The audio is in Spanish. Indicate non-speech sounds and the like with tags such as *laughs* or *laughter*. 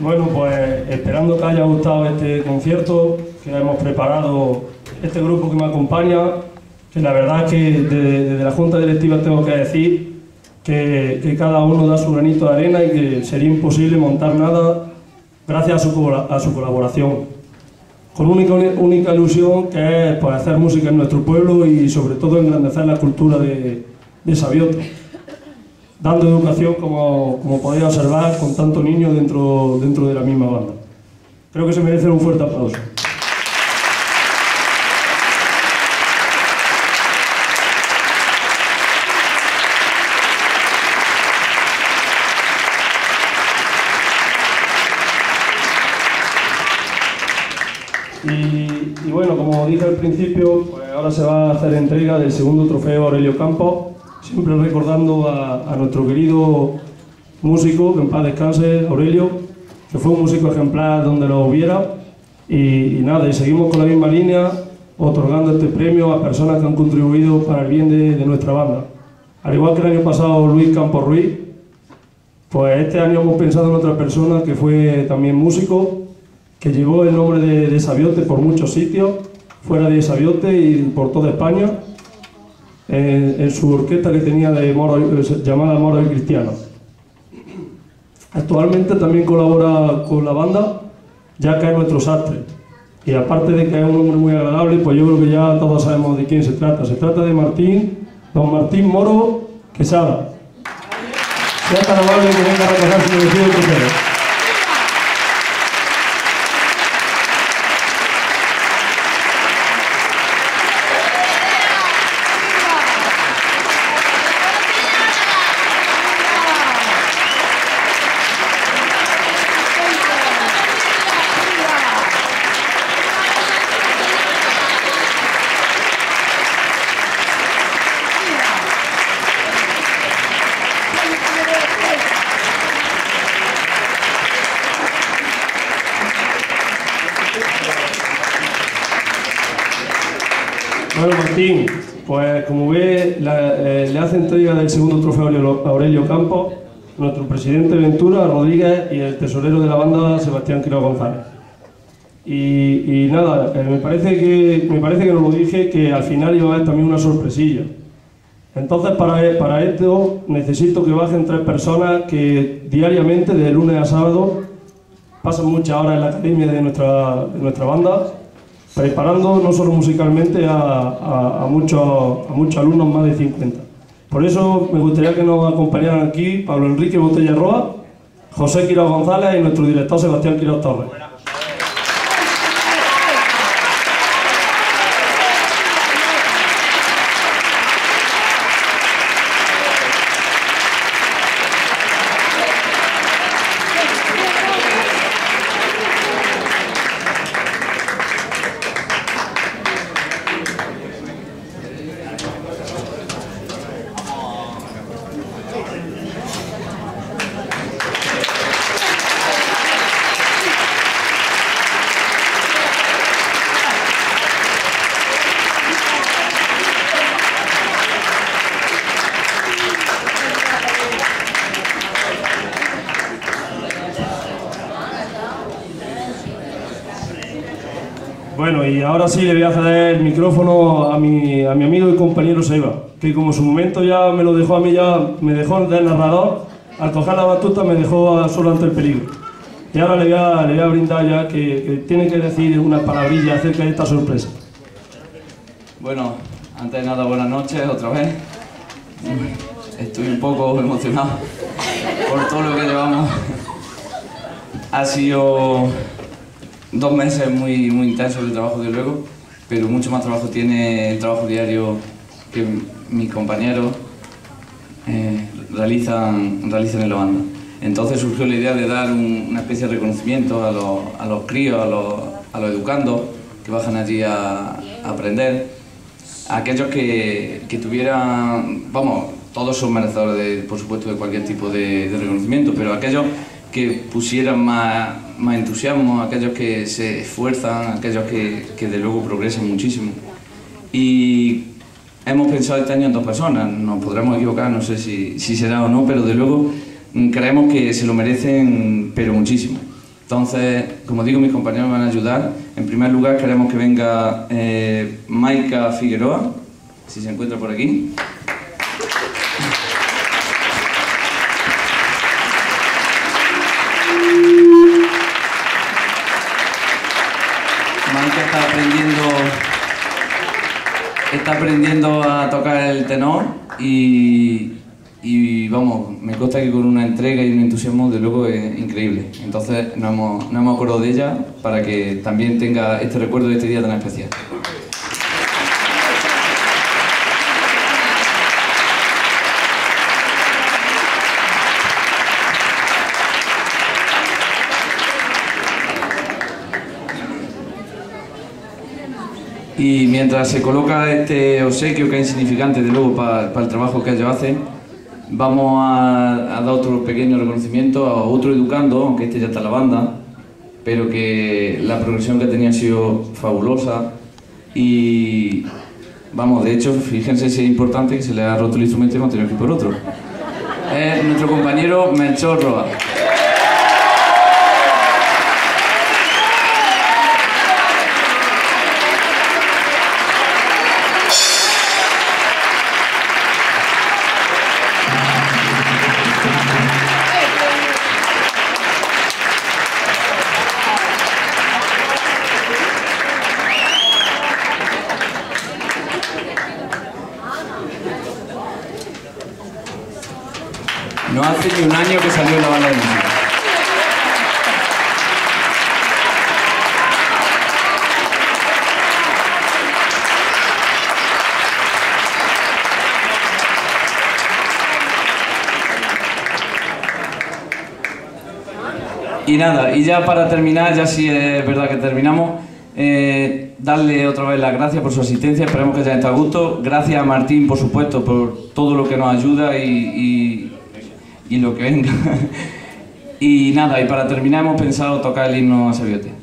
Bueno, pues esperando que haya gustado este concierto que hemos preparado este grupo que me acompaña, que la verdad es que desde, la Junta Directiva tengo que decir que, cada uno da su granito de arena y que sería imposible montar nada gracias a su, colaboración. Con única, única ilusión que es pues, hacer música en nuestro pueblo y sobre todo engrandecer la cultura de, de Sabiote dando educación, como, como podéis observar, con tanto niño dentro, dentro de la misma banda. Creo que se merece un fuerte aplauso. Y, bueno, como dije al principio, pues ahora se va a hacer entrega del segundo trofeo Aurelio Campos siempre recordando a, nuestro querido músico, que en paz descanse, Aurelio, que fue un músico ejemplar donde lo hubiera. Y, nada, y seguimos con la misma línea, otorgando este premio a personas que han contribuido para el bien de, nuestra banda. Al igual que el año pasado Luis Campos Ruiz, pues este año hemos pensado en otra persona que fue también músico, que llevó el nombre de, de Sabiote por muchos sitios, fuera de Sabiote y por toda España en, su orquesta que tenía de moro, llamada Moro y Cristiano. Actualmente también colabora con la banda, ya que es nuestro sastre. Y aparte de que es un hombre muy agradable, pues yo creo que ya todos sabemos de quién se trata. Se trata de Martín, don Martín Moro Quesada. Sea tan amable que venga a recoger su Martín, pues como ve, eh, le hace entrega del segundo trofeo a Aurelio Campos, nuestro presidente Ventura Rodríguez y el tesorero de la banda Sebastián Quiro González. Y, nada, eh, me, parece que, me parece que nos lo dije que al final iba a haber también una sorpresilla. Entonces, para, para esto necesito que bajen tres personas que diariamente, de lunes a sábado, pasan muchas horas en la academia de nuestra, de nuestra banda preparando no solo musicalmente a, muchos, a muchos alumnos, más de 50. Por eso me gustaría que nos acompañaran aquí Pablo Enrique Botella Roa, José Quiroz González y nuestro director Sebastián Quiroz Torres. Bueno, y ahora sí le voy a ceder el micrófono a mi, a mi amigo y compañero Seba, que como su momento ya me lo dejó a mí, ya me dejó de narrador, al coger la batuta me dejó solo ante el peligro. Y ahora le voy a, le voy a brindar ya que, tiene que decir unas palabrillas acerca de esta sorpresa. Bueno, antes de nada, buenas noches otra vez. Estoy un poco emocionado por todo lo que llevamos. Ha sido dos meses muy, muy intensos de trabajo, de luego, pero mucho más trabajo tiene el trabajo diario que mis compañeros eh, realizan, realizan en la banda. Entonces surgió la idea de dar una especie de reconocimiento a los, a los críos, a los, a los educandos que bajan allí a, aprender, a aquellos que, que, tuvieran, vamos, todos son merecedores, por supuesto, de cualquier tipo de, de reconocimiento, pero aquellos que pusieran más, más entusiasmo, aquellos que se esfuerzan, aquellos que, que de luego progresan muchísimo. Y hemos pensado este año en dos personas, nos podremos equivocar, no sé si, si será o no, pero de luego creemos que se lo merecen, pero muchísimo. Entonces, como digo, mis compañeros me van a ayudar. En primer lugar, queremos que venga eh, Figueroa, si se encuentra por aquí. Está aprendiendo a tocar el tenor y, y vamos, me consta que con una entrega y un entusiasmo de luego es increíble. Entonces nos hemos, nos hemos acordado de ella para que también tenga este recuerdo de este día tan especial. Y mientras se coloca este obsequio que es insignificante, de luego, para, el trabajo que ellos hacen, vamos a, dar otro pequeño reconocimiento a otro educando, aunque este ya está en la banda, pero que la progresión que tenía ha sido fabulosa y vamos, de hecho, fíjense si es importante que se le ha roto el instrumento y hemos tenido por otro. Es nuestro compañero Melchor Roa. No hace ni un año que salió la banda de música. Y nada, y ya para terminar, ya sí es verdad que terminamos, eh, darle otra vez las gracias por su asistencia, esperemos que haya estado a gusto. Gracias a Martín, por supuesto, por todo lo que nos ayuda y y lo que venga. *laughs* y nada, y para terminar hemos pensado tocar el himno a Sabiote.